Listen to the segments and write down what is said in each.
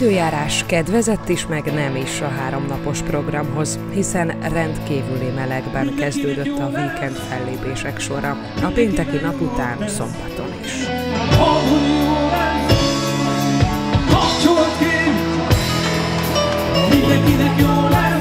időjárás kedvezett is, meg nem is a háromnapos programhoz, hiszen rendkívüli melegben kezdődött a weekend fellépések sora, a pénteki nap után szombaton is. Mindenkinek jó lesz,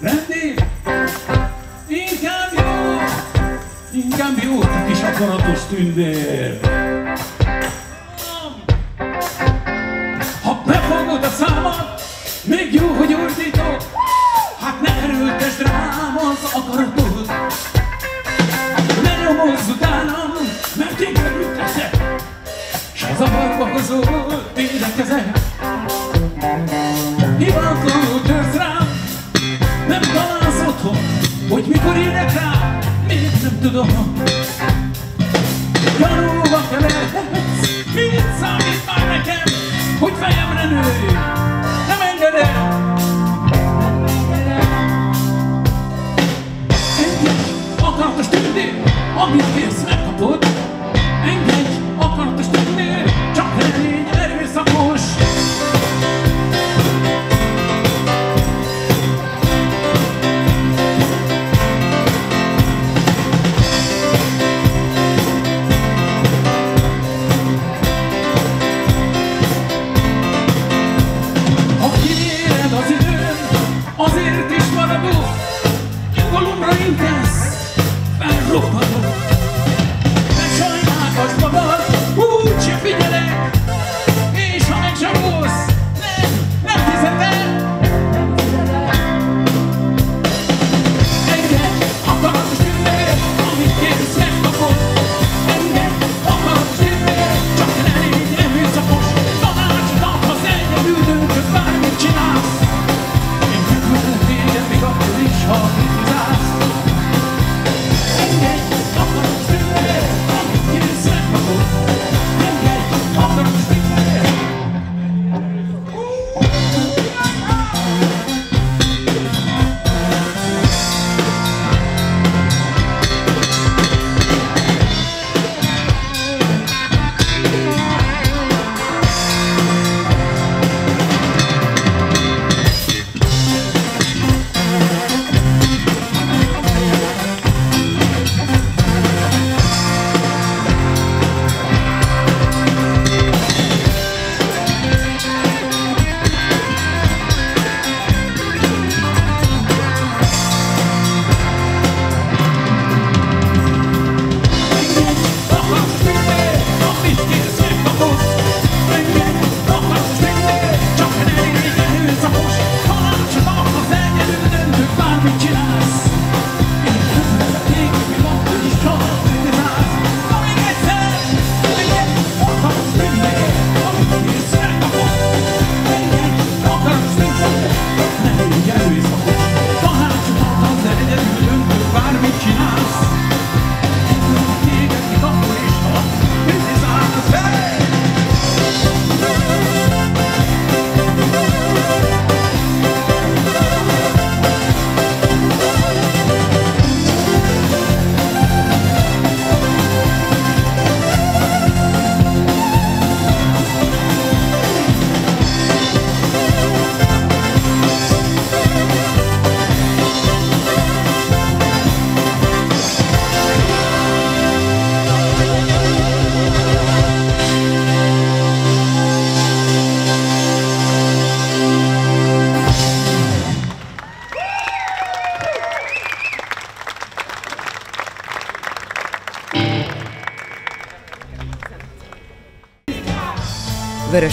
Rendi? Inkább jó, inkább jó, kis akaratos tündér. Ha befogod a számat, még jó, hogy ordítok, hát ne erőltesd rám az akaratod. Ne nyomozz utánam, mert én került leszek, s a zavarba hozó védekezek. Hivatlanul törsz mikor érek rá, még nem tudom. Gyanúba keveredsz, mit számít már nekem, hogy fejemre nőj, nem engedem. Engedj, akaratos tündér, amit kérsz, megkapod.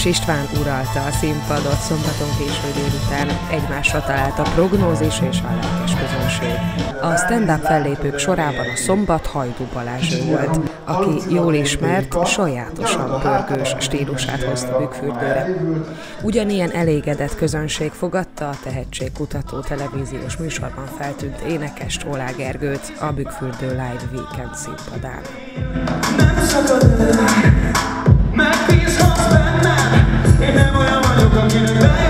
Vörös István uralta a színpadot szombaton késő délután, egymásra talált a prognózis és a lelkes közönség. A stand-up fellépők sorában a szombat Hajdú Balázs volt, aki jól ismert, sajátosan pörgős stílusát hozta Bükkfürdőre. Ugyanilyen elégedett közönség fogadta a tehetségkutató televíziós műsorban feltűnt énekes Tólá Gergőt a Bükkfürdő Live Weekend színpadán. Nem bennem Én nem olyan vagyok, akinek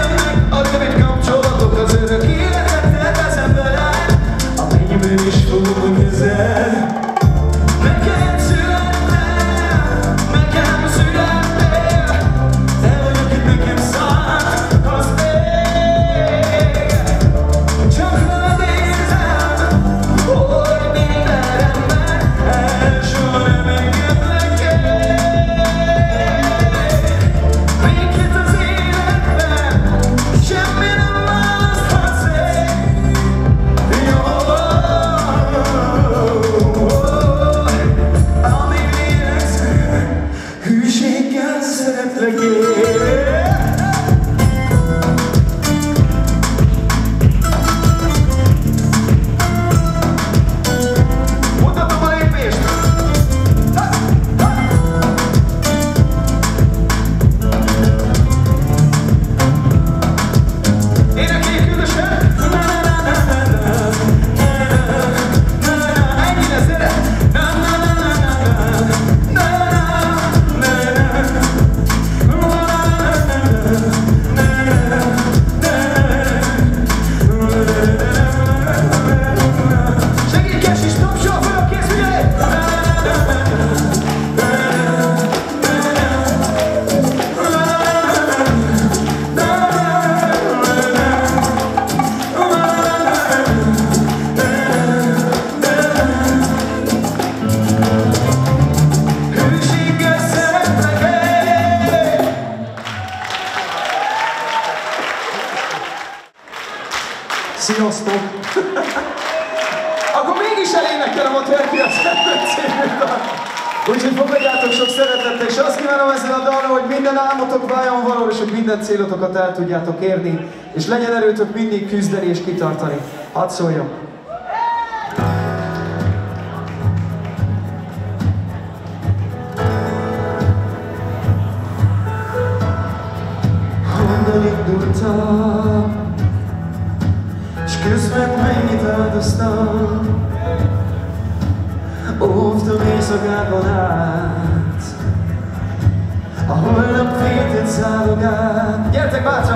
célotokat el tudjátok érni, és legyen erőtök mindig küzdeni és kitartani. Hadd szóljon! Grazie, bacio.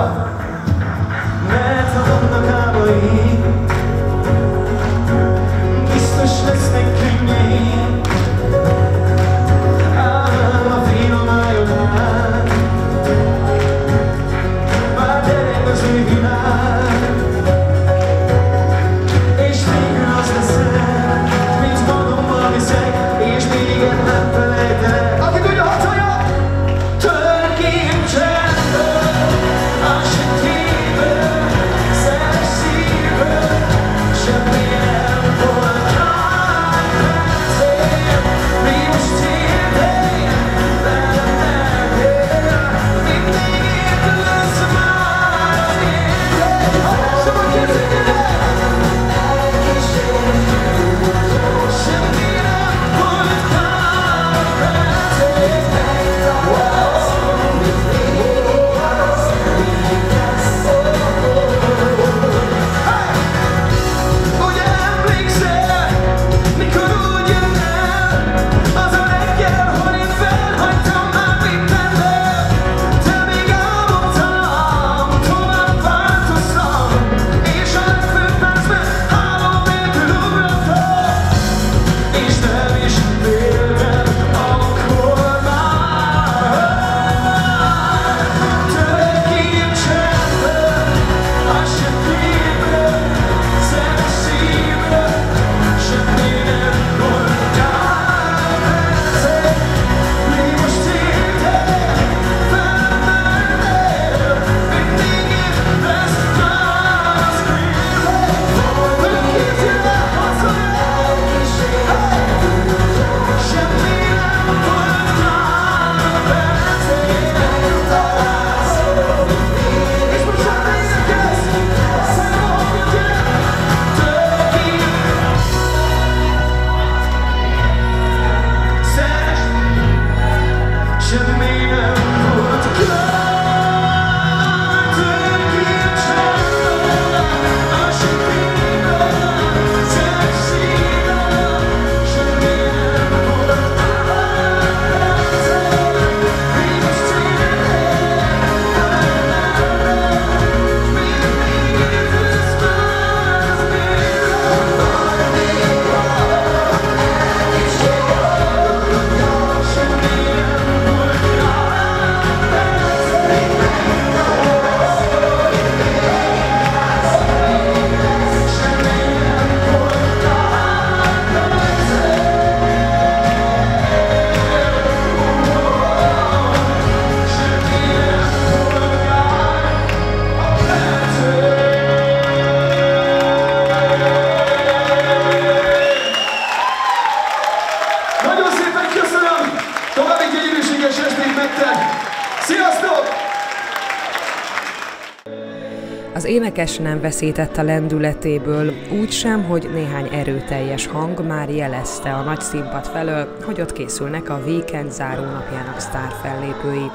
Énekes nem veszített a lendületéből, úgy sem, hogy néhány erőteljes hang már jelezte a nagy színpad felől, hogy ott készülnek a Weekend zárónapjának sztárfellépői.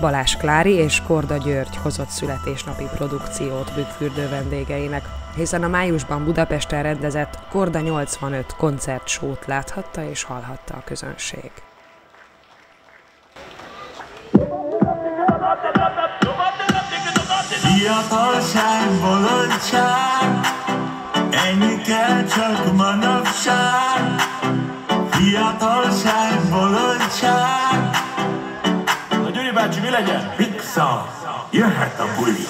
Balás Klári és Korda György hozott születésnapi produkciót Bükkfürdő vendégeinek, hiszen a májusban Budapesten rendezett Korda 85 koncertsót láthatta és hallhatta a közönség. Fiatalság, bolondság, ennyi kell csak manapság. Fiatalság, bolondság. A Gyuri bácsi, mi legyen? Pixar, jöhet a buli.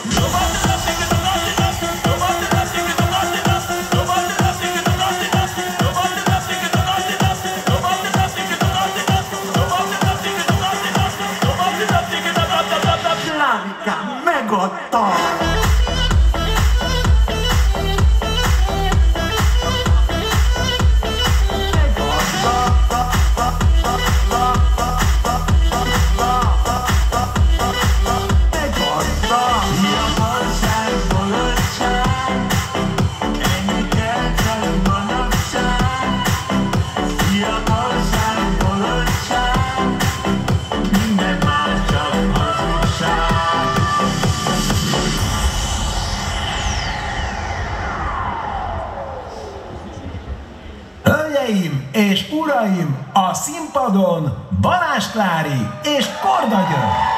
Színpadon Balázs Klári és Korda György.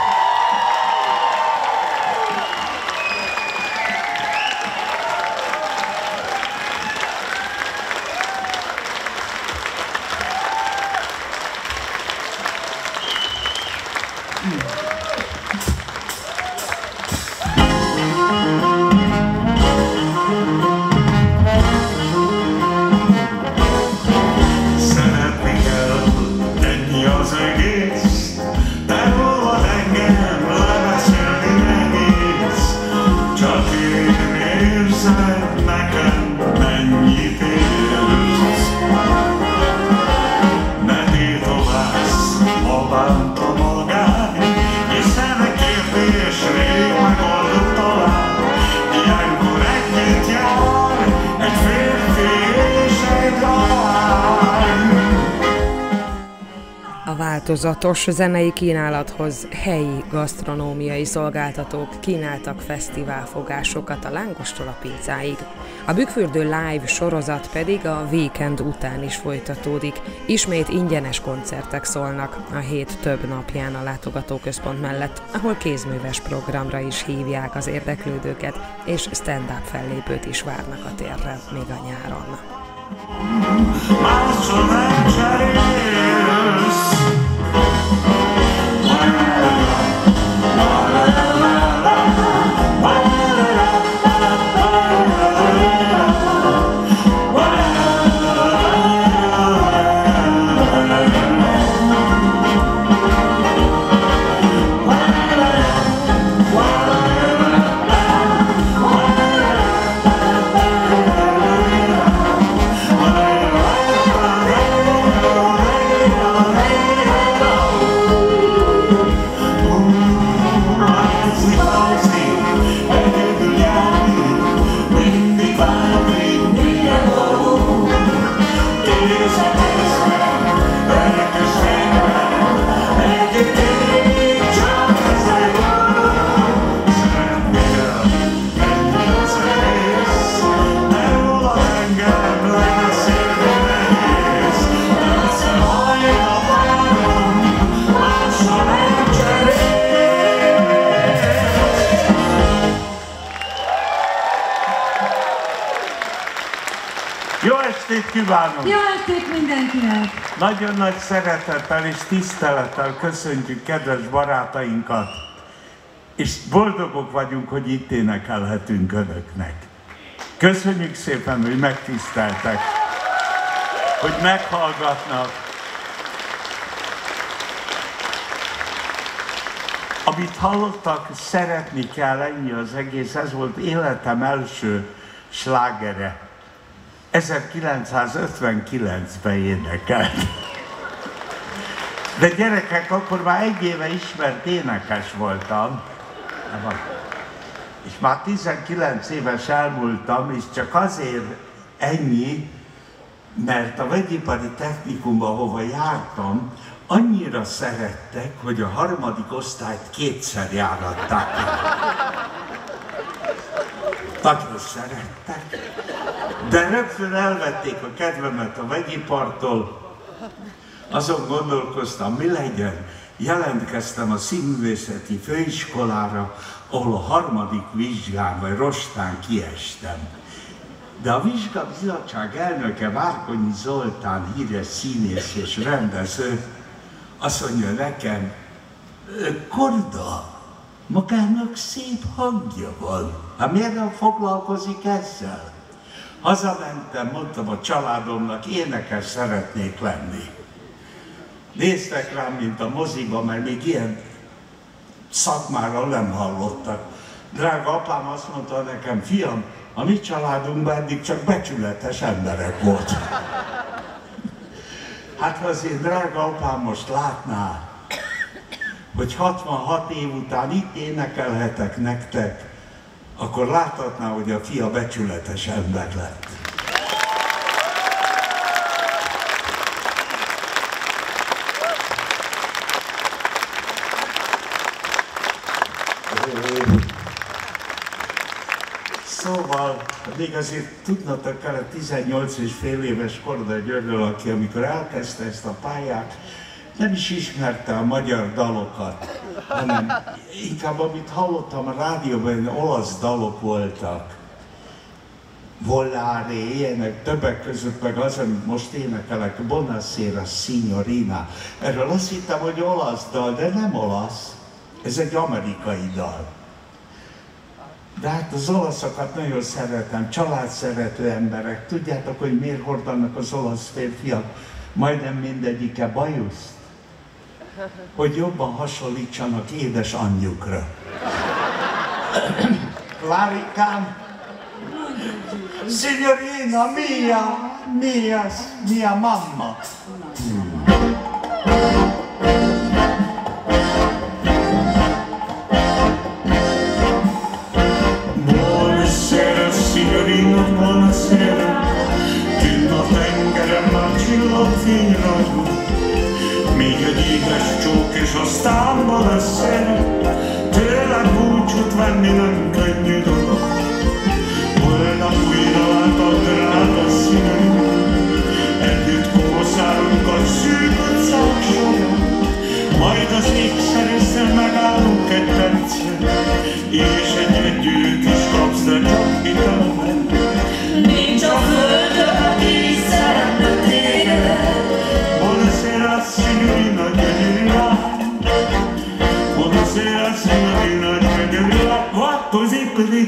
Változatos zenei kínálathoz helyi gasztronómiai szolgáltatók kínáltak fesztiválfogásokat a lángostól a pincáig. A Bükkfürdő Live sorozat pedig a weekend után is folytatódik. Ismét ingyenes koncertek szólnak a hét több napján a látogatóközpont mellett, ahol kézműves programra is hívják az érdeklődőket, és stand-up fellépőt is várnak a térre még a nyáron. Máshol Nagyon nagy szeretettel és tisztelettel köszöntjük kedves barátainkat, és boldogok vagyunk, hogy itt énekelhetünk Önöknek. Köszönjük szépen, hogy megtiszteltek, hogy meghallgatnak. Amit hallottak, szeretni kell, ennyi az egész. Ez volt életem első slágere. 1959-ben énekelt. De gyerekek, akkor már egy éve ismert énekes voltam. És már 19 éves elmúltam, és csak azért ennyi, mert a vegyipari technikumban, hova jártam, annyira szerettek, hogy a harmadik osztályt kétszer járatták. Nagyon szerettek. De rögtön elvették a kedvemet a vegyipartól, azon gondolkoztam, mi legyen. Jelentkeztem a színművészeti főiskolára, ahol a harmadik vizsgán vagy rostán kiestem. De a vizsgabizottság elnöke Várkonyi Zoltán, híres színész és rendező, azt mondja nekem, Korda, magának szép hangja van. Hát miért nem foglalkozik ezzel? Hazamentem, mondtam a családomnak, énekes szeretnék lenni. Néztek rám, mint a moziba, mert még ilyen szakmára nem hallottak. Drága apám azt mondta nekem, fiam, a mi családunkban eddig csak becsületes emberek volt. Hát ha az én drága apám most látná, hogy 66 év után itt énekelhetek nektek, akkor láthatná, hogy a fia becsületes ember lett. Szóval, még azért tudnatok kell a 18 és fél éves Korda Györgyről, aki amikor elkezdte ezt a pályát, nem is ismerte a magyar dalokat, hanem inkább amit hallottam a rádióban, olasz dalok voltak. Volare, ilyenek, többek között meg az, amit most énekelek, Bonasera Signorina. Erről azt hittem, hogy olasz dal, de nem olasz. Ez egy amerikai dal. De hát az olaszokat nagyon szeretem, családszerető emberek. Tudjátok, hogy miért hordanak az olasz férfiak majdnem mindegyike bajuszt? Hogy jobban hasonlítsanak édes anyjukra. Lárikám, Signorina, mia, mia, mia mamma. Buonasera, és aztán buonasera. Tőled búcsút venni nem könnyű dolog. Holnap újra látod, drága signorina. Együtt kószálunk a szűk utcák során. Majd az ékszerészen megállunk egy percre, és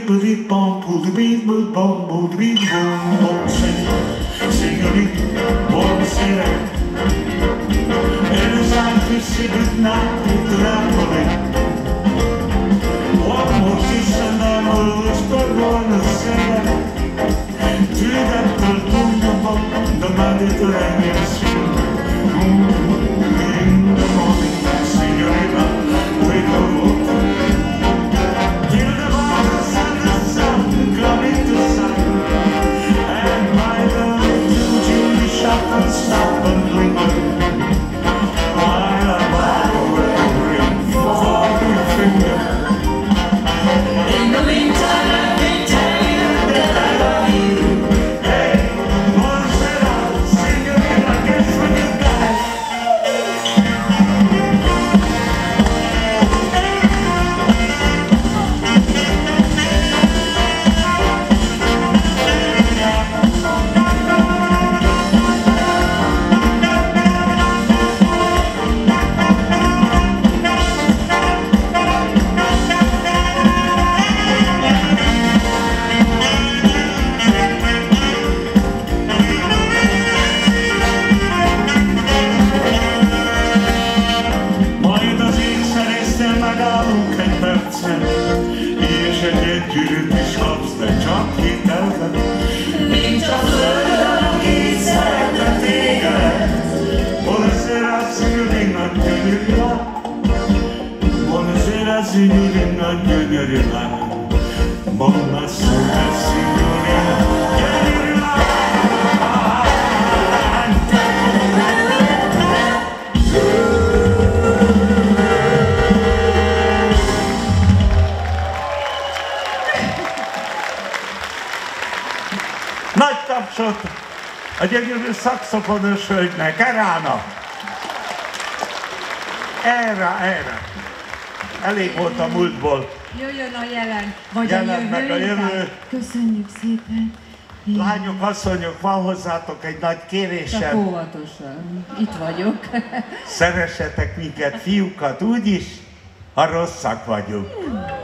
boobie bum, pull the beat, boop bum, pull the beat, boom, boom, sing, sing a beat, boom, sing a Every time we see good night, we drop on it. One more season, then we'll lose, but we'll sing it. Do that, we'll do the bum, the money to the music. szakszofonos hölgynek, Erána! Erre, erre. Elég volt a múltból. Jöjjön a jelen, vagy jelen a. Meg a jövő. Köszönjük szépen. Igen. Lányok, asszonyok, van hozzátok egy nagy kérésem. Csak óvatosan. Itt vagyok. Szeressetek minket, fiúkat, úgyis, ha rosszak vagyunk. Hmm.